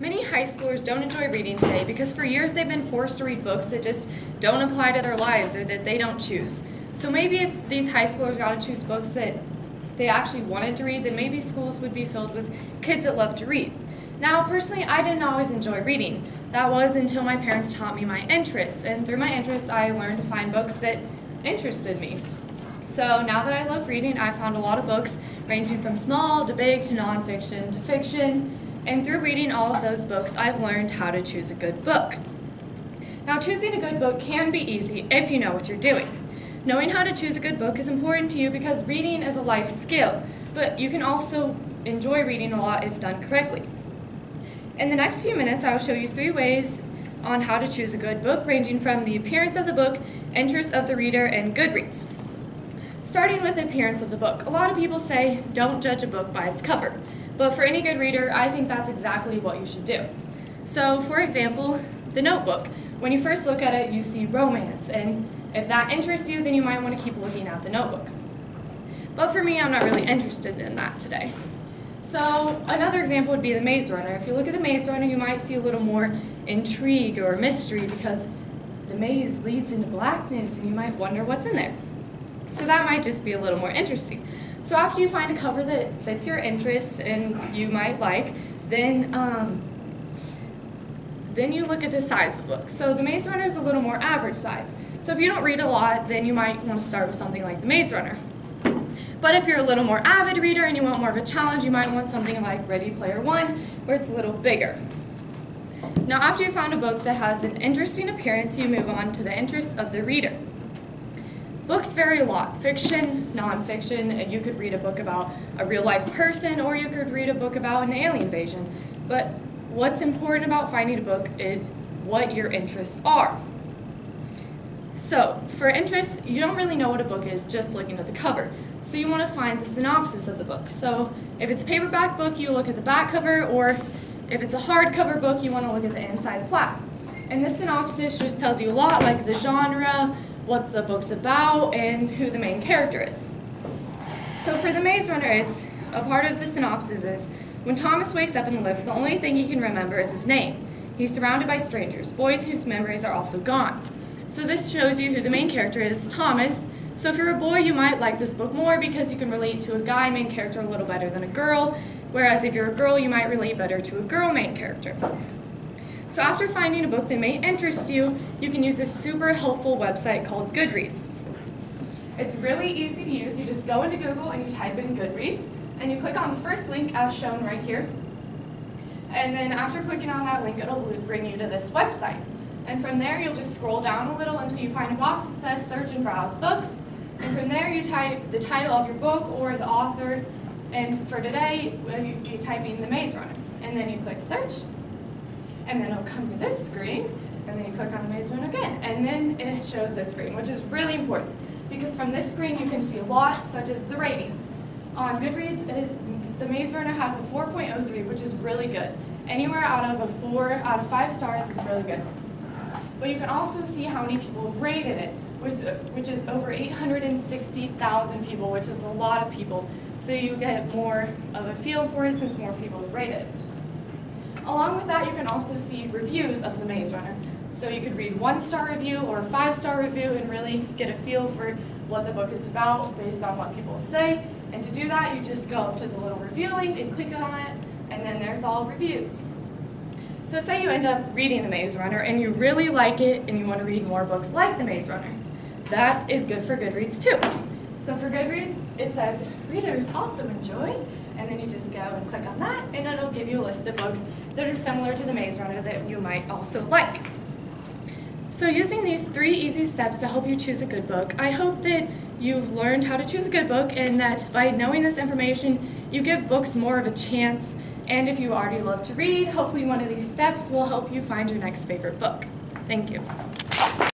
Many high schoolers don't enjoy reading today because for years they've been forced to read books that just don't apply to their lives or that they don't choose. So maybe if these high schoolers got to choose books that they actually wanted to read, then maybe schools would be filled with kids that love to read. Now, personally, I didn't always enjoy reading. That was until my parents taught me my interests, and through my interests, I learned to find books that interested me. So now that I love reading, I found a lot of books ranging from small to big to nonfiction to fiction and through reading all of those books, I've learned how to choose a good book. Now, choosing a good book can be easy if you know what you're doing. Knowing how to choose a good book is important to you because reading is a life skill, but you can also enjoy reading a lot if done correctly. In the next few minutes, I will show you three ways on how to choose a good book, ranging from the appearance of the book, interest of the reader, and Goodreads. Starting with the appearance of the book, a lot of people say don't judge a book by its cover. But for any good reader, I think that's exactly what you should do. So, for example, The Notebook. When you first look at it, you see romance, and if that interests you, then you might want to keep looking at The Notebook. But for me, I'm not really interested in that today. So, another example would be The Maze Runner. If you look at The Maze Runner, you might see a little more intrigue or mystery because the maze leads into blackness and you might wonder what's in there. So that might just be a little more interesting. So after you find a cover that fits your interests and you might like, then um, then you look at the size of the book. So the Maze Runner is a little more average size. So if you don't read a lot, then you might want to start with something like the Maze Runner. But if you're a little more avid reader and you want more of a challenge, you might want something like Ready Player One, where it's a little bigger. Now after you found a book that has an interesting appearance, you move on to the interests of the reader. Books vary a lot fiction, nonfiction. You could read a book about a real life person, or you could read a book about an alien invasion. But what's important about finding a book is what your interests are. So, for interests, you don't really know what a book is just looking at the cover. So, you want to find the synopsis of the book. So, if it's a paperback book, you look at the back cover, or if it's a hardcover book, you want to look at the inside flap. And the synopsis just tells you a lot, like the genre, what the book's about, and who the main character is. So for The Maze Runner, it's a part of the synopsis is when Thomas wakes up in the lift, the only thing he can remember is his name. He's surrounded by strangers, boys whose memories are also gone. So this shows you who the main character is, Thomas. So if you're a boy, you might like this book more because you can relate to a guy main character a little better than a girl, whereas if you're a girl, you might relate better to a girl main character. So after finding a book that may interest you, you can use this super helpful website called Goodreads. It's really easy to use. You just go into Google and you type in Goodreads, and you click on the first link as shown right here. And then after clicking on that link, it'll bring you to this website. And from there, you'll just scroll down a little until you find a box that says search and browse books. And from there, you type the title of your book or the author. And for today, uh, you, you type in The Maze Runner. And then you click search and then it'll come to this screen, and then you click on Maze Runner again, and then it shows this screen, which is really important, because from this screen you can see a lot, such as the ratings. On Goodreads, it, the Maze Runner has a 4.03, which is really good. Anywhere out of a 4 out of 5 stars is really good. But you can also see how many people have rated it, which, which is over 860,000 people, which is a lot of people. So you get more of a feel for it since more people have rated it. Along with that, you can also see reviews of The Maze Runner. So you could read one star review or a five star review and really get a feel for what the book is about based on what people say. And to do that, you just go to the little review link and click on it, and then there's all reviews. So say you end up reading The Maze Runner and you really like it and you want to read more books like The Maze Runner. That is good for Goodreads too. So for Goodreads, it says, readers also enjoy and then you just go and click on that, and it'll give you a list of books that are similar to the Maze Runner that you might also like. So using these three easy steps to help you choose a good book, I hope that you've learned how to choose a good book and that by knowing this information, you give books more of a chance. And if you already love to read, hopefully one of these steps will help you find your next favorite book. Thank you.